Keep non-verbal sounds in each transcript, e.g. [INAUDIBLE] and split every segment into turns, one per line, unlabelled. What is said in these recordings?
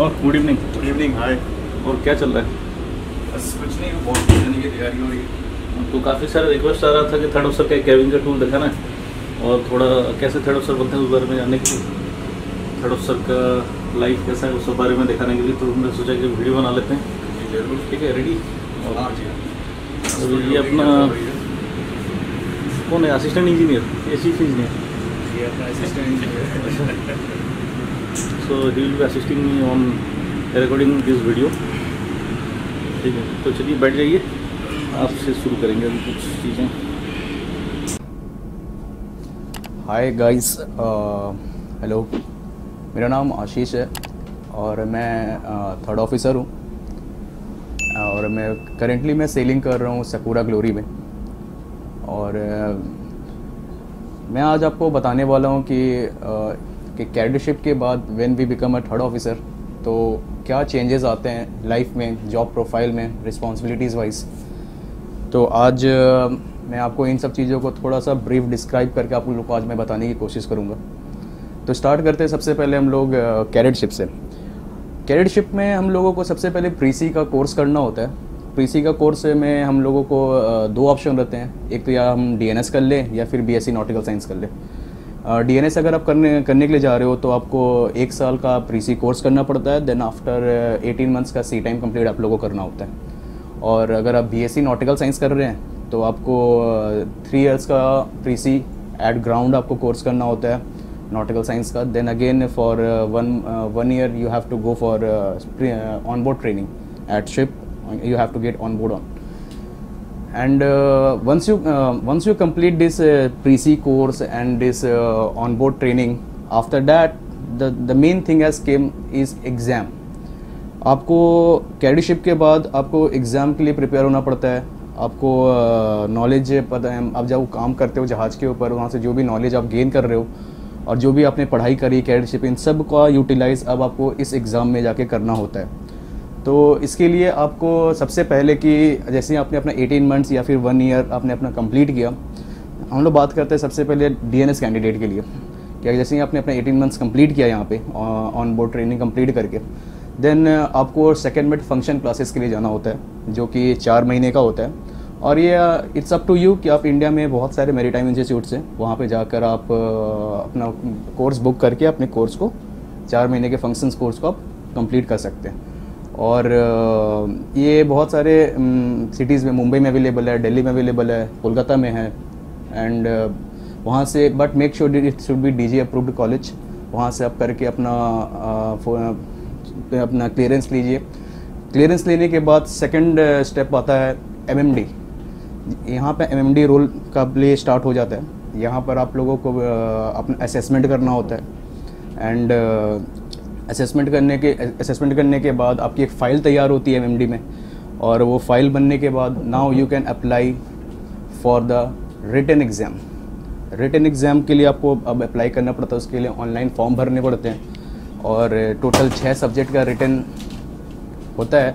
और good evening
good evening hi
और क्या चल रहा है?
बस कुछ नहीं बहुत जाने की तैयारी हो रही है।
तो काफ़ी सारा रिक्वेस्ट आ रहा था कि थर्ड अफसर का कैबिन का टूल दिखाना है। और थोड़ा कैसे थर्ड अफसर बनते हैं उस बारे में जानने के लिए? थर्ड अफसर का लाइफ कैसा है उस बारे में दिखाने के लिए तो हमने सोचा कि वीडियो बना लेते हैं।
ज़रूर।
ठीक है रेडी
हाँ जी
तो ये अपना कौन है? असिस्टेंट इंजीनियर या चीफ इंजीनियर
ये अपना assistant [LAUGHS]
so he will be assisting me on recording this video ठीक है तो चलिए बैठ जाइए। आपसे शुरू करेंगे अभी कुछ चीज़ें।
हाय गाइस हेलो मेरा नाम आशीष है और मैं थर्ड ऑफिसर हूँ। और मैं करेंटली मैं सेलिंग कर रहा हूँ सकूरा ग्लोरी में। और uh, मैं आज आपको बताने वाला हूँ कि uh, कि कैडरशिप के बाद when we become a third officer तो क्या चेंजेस आते हैं लाइफ में जॉब प्रोफ़ाइल में रिस्पॉन्सिबिलिटीज़ वाइज तो आज मैं आपको इन सब चीज़ों को थोड़ा सा ब्रीफ डिस्क्राइब करके आप लोग को आज मैं बताने की कोशिश करूँगा। तो स्टार्ट करते हैं सबसे पहले हम लोग कैरेटशिप से। कैरेटशिप में हम लोगों को सबसे पहले प्रीसी का कोर्स करना होता है। प्रीसी का कोर्स में हम लोगों को दो ऑप्शन रहते हैं। एक तो या हम डीएनएस कर लें या फिर बीएससी नॉटिकल साइंस कर लें। डीएनएस अगर आप करने करने के लिए जा रहे हो तो आपको एक साल का प्रीसी कोर्स करना पड़ता है देन आफ्टर एटीन मंथ्स का सी टाइम कंप्लीट आप लोगों को करना होता है. और अगर आप बीएससी नॉटिकल साइंस कर रहे हैं तो आपको थ्री इयर्स का प्रीसी एट ग्राउंड आपको कोर्स करना होता है नॉटिकल साइंस का. Then again for one one year you have to go for on board training at ship you have to get on board on and uh, once you uh, once you complete this uh, pre-C course and this uh, on-board training after that the the main thing has came is exam. आपको कैडीशिप के बाद आपको exam के लिए prepare होना पड़ता है। आपको नॉलेज पता है आप जब काम करते हो जहाज़ के ऊपर वहाँ से जो भी नॉलेज आप गेन कर रहे हो और जो भी आपने पढ़ाई करी कैडशिप इन सब का यूटिलाइज अब आपको इस एग्ज़ाम में जाके करना होता है। तो इसके लिए आपको सबसे पहले कि जैसे आपने अपना 18 मंथ्स या फिर वन ईयर आपने अपना कंप्लीट किया, हम लोग बात करते हैं सबसे पहले डीएनएस कैंडिडेट के लिए। क्या जैसे ही आपने अपना 18 मंथ्स कंप्लीट किया यहाँ पे ऑन बोर्ड ट्रेनिंग कंप्लीट करके देन आपको सेकेंड मिड फ़ंक्शन क्लासेस के लिए जाना होता है, जो कि चार महीने का होता है। और ये इट्स अप टू यू कि आप इंडिया में बहुत सारे मेरी टाइम इंस्टीट्यूट्स हैं, वहाँ पे जाकर आप अपना कोर्स बुक करके अपने कोर्स को, चार महीने के फ़ंक्शंस कोर्स को आप कंप्लीट कर सकते हैं। और ये बहुत सारे सिटीज़ में, मुंबई में अवेलेबल है, दिल्ली में अवेलेबल है, कोलकाता में है एंड वहाँ से but make sure it should be D approved college वहाँ से आप करके अपना फो- अपना क्लियरेंस लीजिए। क्लियरेंस लेने के बाद सेकंड स्टेप आता है एमएमडी यहाँ पे एमएमडी रोल का प्ले स्टार्ट हो जाता है। यहाँ पर आप लोगों को अपना असेसमेंट करना होता है। एंड असेसमेंट करने के असेसमेंट करने के बाद आपकी एक फ़ाइल तैयार होती है एमएमडी में। और वो फ़ाइल बनने के बाद now you can apply for the written exam written exam के लिए आपको अब अप्लाई करना पड़ता है, उसके लिए ऑनलाइन फॉर्म भरने पड़ते हैं। और टोटल छः सब्जेक्ट का रिटर्न होता है।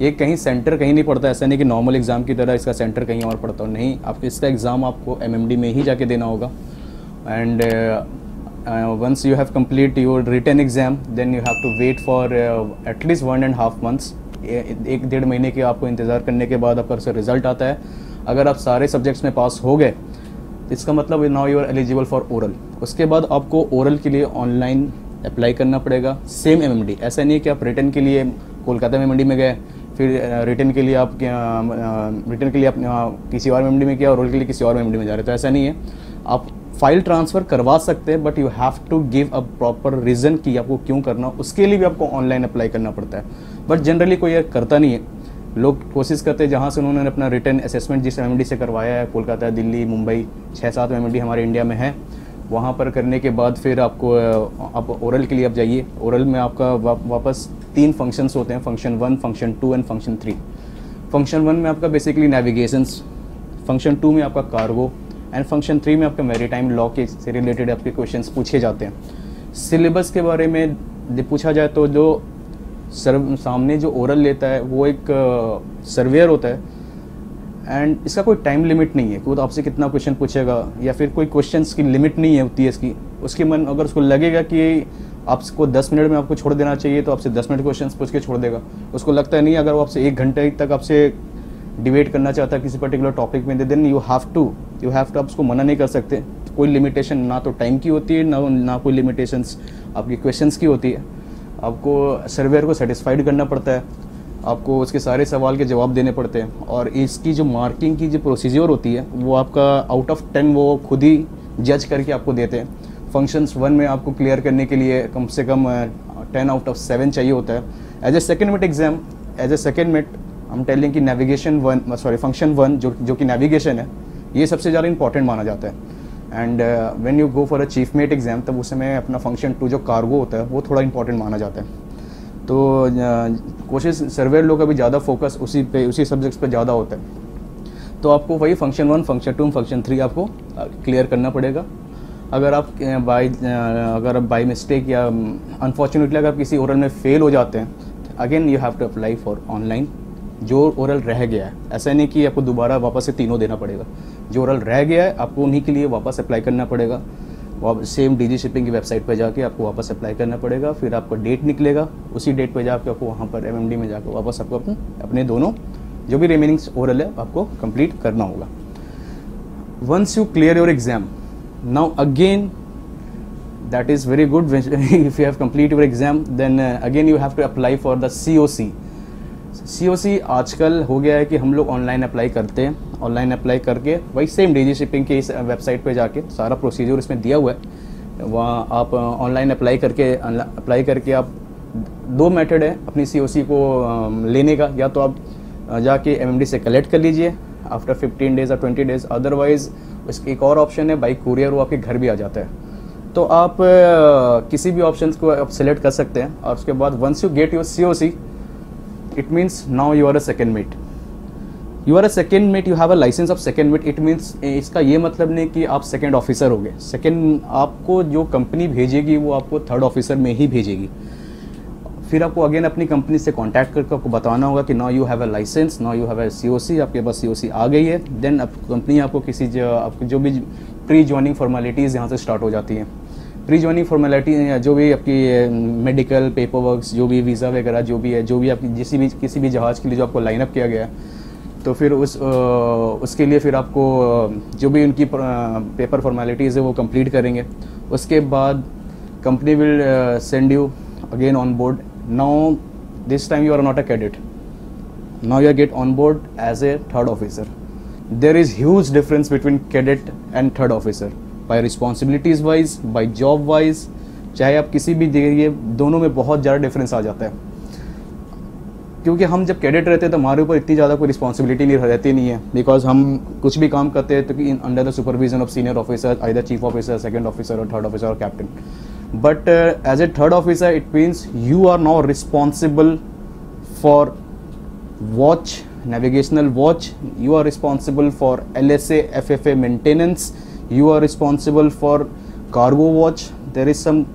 ये कहीं सेंटर कहीं नहीं पड़ता, ऐसा नहीं कि नॉर्मल एग्ज़ाम की तरह इसका सेंटर कहीं और पड़ता हो। नहीं, आप इसका एग्ज़ाम आपको एमएमडी में ही जाके देना होगा। And once you have complete your written exam then you have to wait for at least one and half months एक डेढ़ महीने के आपको इंतज़ार करने के बाद आपका रिज़ल्ट आता है। अगर आप सारे सब्जेक्ट्स में पास हो गए तो इसका मतलब now you are eligible for oral उसके बाद आपको ओरल के लिए ऑनलाइन अप्लाई करना पड़ेगा। सेम एमएमडी ऐसा नहीं है कि आप रिटर्न के लिए कोलकाता में मंडी में गए, फिर रिटर्न के लिए आप रिटर्न के लिए आप किसी और एमएमडी में किया और ओरल के लिए किसी और एमएमडी में जा रहे तो ऐसा नहीं है। आप फ़ाइल ट्रांसफ़र करवा सकते हैं but you have to give a proper reason कि आपको क्यों करना उसके लिए भी आपको ऑनलाइन अप्लाई करना पड़ता है। बट जनरली कोई करता नहीं है। लोग कोशिश करते हैं जहाँ से उन्होंने अपना रिटर्न असेसमेंट जिस एम से करवाया है कोलकाता दिल्ली मुंबई छः सात एम हमारे इंडिया में है। वहाँ पर करने के बाद फिर आपको आप ओरल के लिए आप जाइए। ओरल में आपका वा, वापस तीन फ़ंक्शंस होते हैं function one function two and function three function one में आपका बेसिकली नेविगेशंस फ़ंक्शन टू में आपका कार्गो एंड फ़ंक्शन थ्री में आपके मेरी टाइम लॉ के से रिलेटेड आपके क्वेश्चन पूछे जाते हैं। सिलेबस के बारे में पूछा जाए तो जो सर्व, सामने जो ओरल लेता है, वो एक सर्वेयर होता है। एंड इसका कोई टाइम लिमिट नहीं है वो तो आपसे कितना क्वेश्चन पूछेगा, या फिर कोई क्वेश्चन की लिमिट नहीं है होती है इसकी उसके मन, अगर उसको लगेगा कि आपको दस मिनट में आपको छोड़ देना चाहिए तो आपसे दस मिनट क्वेश्चन पूछ के छोड़ देगा। उसको लगता है नहीं, अगर वो आपसे एक घंटे तक आपसे डिबेट करना चाहता है किसी पर्टिकुलर टॉपिक में then you have to you have to आप उसको मना नहीं कर सकते। कोई लिमिटेशन ना तो टाइम की होती है, ना ना कोई लिमिटेशंस आपकी क्वेश्चंस की होती है। आपको सर्वेयर को सेटिस्फाइड करना पड़ता है। आपको उसके सारे सवाल के जवाब देने पड़ते हैं। और इसकी जो मार्किंग की जो प्रोसीजर होती है, वो आपका आउट ऑफ़ टेन वो खुद ही जज करके आपको देते हैं। फ़ंक्शंस वन में आपको क्लियर करने के लिए कम से कम टेन आउट ऑफ़ सेवन चाहिए होता है। As a second mate exam as a second mate हम टेलिंग कि navigation one sorry function one जो जो कि नेविगेशन है ये सबसे ज़्यादा इंपॉर्टेंट माना जाता है। And when you go for a chief mate exam तब उस समय अपना फ़ंक्शन टू जो कार्गो होता है वो थोड़ा इंपॉर्टेंट माना जाता है। तो uh, कोशिश सर्वेयर लोग का भी ज़्यादा फोकस उसी पे उसी सब्जेक्ट्स पे ज़्यादा होता है। तो आपको वही function one function two function three आपको क्लियर uh, करना पड़ेगा। अगर आप बाई uh, अगर आप बाई मिस्टेक या अनफॉर्चुनेटली um, अगर आप किसी ओरल में फेल हो जाते हैं again you have to apply for online जो ओरल रह गया है। ऐसा नहीं कि आपको दोबारा वापस से तीनों देना पड़ेगा। जो ओरल रह गया है, आपको उन्हीं के लिए वापस अप्लाई करना पड़ेगा। सेम डी जी शिपिंग की वेबसाइट पर जाके आपको वापस अप्लाई करना पड़ेगा। फिर आपका डेट निकलेगा। उसी डेट पर जाके आपको वहाँ पर एमएमडी में जाकर वापस आपको अपने अपने दोनों जो भी रिमेनिंग ओरल है, आपको कंप्लीट करना होगा। Once you clear your exam now again that is very good you have complete your exam then again you have to apply for the C O C O C आजकल हो गया है कि हम लोग ऑनलाइन अप्लाई करते हैं। Online apply करके वही सेम डीजी शिपिंग के इस वेबसाइट पे जाके सारा प्रोसीजर इसमें दिया हुआ है। वहाँ आप ऑनलाइन अप्लाई करके अप्लाई करके आप दो मेथड है अपनी सी ओ सी को लेने का। या तो आप जाके एम एम डी से कलेक्ट कर लीजिए आफ्टर फिफ्टीन डेज़ और ट्वेंटी डेज़ अदरवाइज़ इसकी एक और ऑप्शन है बाइक कुरियर वो आपके घर भी आ जाता है। तो आप किसी भी ऑप्शन को आप सेलेक्ट कर सकते हैं। और उसके बाद once you get your C O C it means now you are a second mate. You are a second mate you have a licence of second mate it means इसका ये मतलब नहीं कि आप सेकेंड ऑफिसर हो गए। Second आपको जो कंपनी भेजेगी, वो आपको थर्ड ऑफिसर में ही भेजेगी। फिर आपको अगेन अपनी कंपनी से कांटेक्ट करके आपको बताना होगा कि now you have a licence now you have a C आपके पास सी आ गई है। देन आप कंपनी आपको किसी जो, आपको जो भी प्री ज्वाइनिंग फॉर्मेलिटीज़ यहाँ से स्टार्ट हो जाती हैं। प्री ज्वाइनिंग फॉर्मेलिटी जो भी आपकी मेडिकल पेपर वर्क जो भी वीज़ा वगैरह जो भी है, जो भी आपकी जिस भी, किसी भी जहाज़ के लिए जो आपको लाइनअप किया गया है तो फिर उस उसके लिए फिर आपको जो भी उनकी पेपर फॉर्मेलिटीज़ है वो कंप्लीट करेंगे। उसके बाद company will send you again on board now this time you are not a cadet now you are get on board as a third officer there is huge difference between cadet and third by responsibilities wise by job wise चाहे आप किसी भी जगह दोनों में बहुत ज़्यादा difference आ जाता है। क्योंकि हम जब कैडेट रहते हैं तो हमारे ऊपर इतनी ज़्यादा कोई रिस्पॉन्सिबिलिटी नहीं रहती नहीं है। बिकॉज़ हम कुछ भी काम करते हैं तो कि under the supervision of senior officer I chief officer second officer और थर्ड ऑफिसर और captain but as a third officer it means you are now responsible for watch navigational watch you are responsible for L S F F A maintenance you are responsible for cargo watch. There is some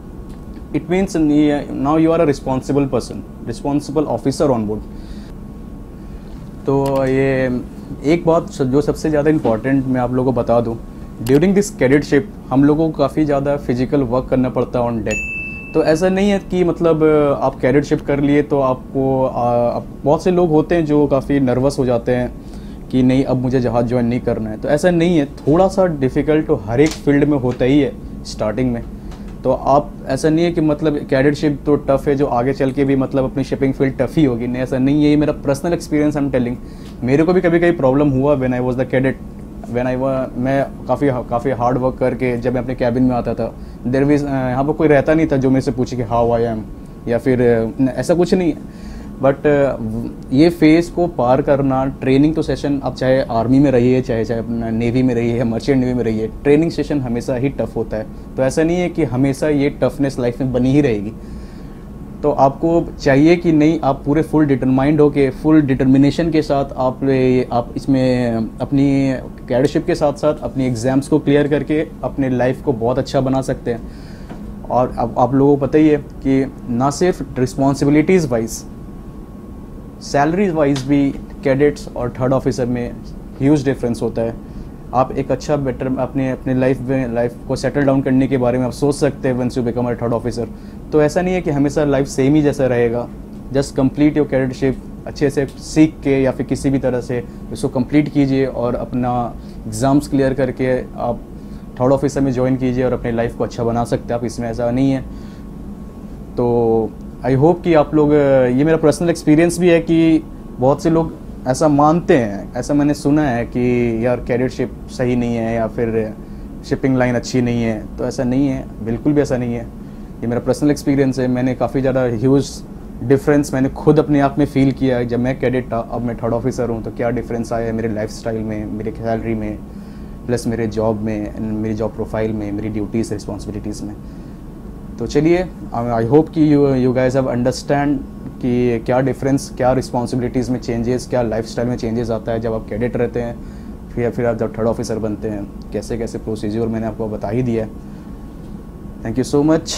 it means now you are a responsible person responsible officer on board. तो ये एक बात जो सबसे ज़्यादा important मैं आप लोगों को बता दूँ ड्यूरिंग दिस कैडेटशिप हम लोगों को काफ़ी ज़्यादा फ़िज़िकल वर्क करना पड़ता है ऑन डेक तो ऐसा नहीं है कि मतलब आप कैडेटशिप कर लिए तो आपको आ, आप, बहुत से लोग होते हैं जो काफ़ी नर्वस हो जाते हैं कि नहीं, अब मुझे जहाज़ ज्वाइन नहीं करना है। तो ऐसा नहीं है थोड़ा सा डिफ़िकल्ट तो हर एक फ़ील्ड में होता ही है स्टार्टिंग में। तो आप, ऐसा नहीं है कि मतलब कैडेटशिप तो टफ़ है, जो आगे चल के भी मतलब अपनी शिपिंग फ़ील्ड टफ़ ही होगी। नहीं, ऐसा नहीं है, ये मेरा personal experience I am telling मेरे को भी कभी कभी प्रॉब्लम हुआ when I was the cadet when I मैं काफ़ी काफ़ी हार्ड वर्क करके जब मैं अपने कैबिन में आता था देर वीज यहाँ पर कोई रहता नहीं था जो मेरे से पूछे कि हाउ आई एम या फिर ऐसा कुछ नहीं है। बट uh, ये फ़ेज़ को पार करना ट्रेनिंग तो सेशन आप चाहे आर्मी में रहिए चाहे चाहे अपना नेवी में रहिए मर्चेंट नेवी में रहिए ट्रेनिंग सेशन हमेशा ही टफ होता है। तो ऐसा नहीं है कि हमेशा ये टफनेस लाइफ में बनी ही रहेगी। तो आपको चाहिए कि नहीं आप पूरे फुल डिटरमाइंड हो के फुल डिटर्मिनेशन के साथ आप आप इसमें अपनी कैडरशिप के साथ साथ अपनी एग्ज़ाम्स को क्लियर करके अपने लाइफ को बहुत अच्छा बना सकते हैं। और अब आप लोगों को पता ही है कि ना सिर्फ़ रिस्पॉन्सिबिलिटीज़ वाइज सैलरी वाइज भी कैडेट्स और थर्ड ऑफिसर में ह्यूज डिफरेंस होता है। आप एक अच्छा बेटर अपने अपने लाइफ में लाइफ को सेटल डाउन करने के बारे में आप सोच सकते हैं once you become a third officer तो ऐसा नहीं है कि हमेशा लाइफ सेम ही जैसा रहेगा। जस्ट कंप्लीट योर कैडेटशिप अच्छे से सीख के या फिर किसी भी तरह से इसको कंप्लीट कीजिए और अपना एग्ज़ाम्स क्लियर करके आप थर्ड ऑफिसर में ज्वाइन कीजिए और अपने लाइफ को अच्छा बना सकते हैं। आप इसमें ऐसा नहीं है। तो आई होप कि आप लोग ये मेरा पर्सनल एक्सपीरियंस भी है कि बहुत से लोग ऐसा मानते हैं, ऐसा मैंने सुना है कि यार कैडेटशिप सही नहीं है या फिर शिपिंग लाइन अच्छी नहीं है तो ऐसा नहीं है, बिल्कुल भी ऐसा नहीं है। ये मेरा पर्सनल एक्सपीरियंस है, मैंने काफ़ी ज़्यादा ह्यूज डिफरेंस मैंने खुद अपने आप में फील किया है। जब मैं कैडेट था, अब मैं थर्ड ऑफिसर हूँ तो क्या डिफरेंस आया है मेरे लाइफ में, मेरे सैलरी में प्लस मेरे जॉब में मेरी जॉब प्रोफ़ाइल में, मेरी ड्यूटीज़ रिस्पॉन्सिबिलिटीज़ में? तो चलिए आई होप कि you you guys have understand कि क्या डिफरेंस क्या रिस्पॉन्सिबिलिटीज़ में चेंजेस क्या लाइफस्टाइल में चेंजेस आता है जब आप कैडेट रहते हैं, फिर फिर आप जब थर्ड ऑफिसर बनते हैं। कैसे कैसे प्रोसीजर मैंने आपको बता ही दिया है। Thank you so much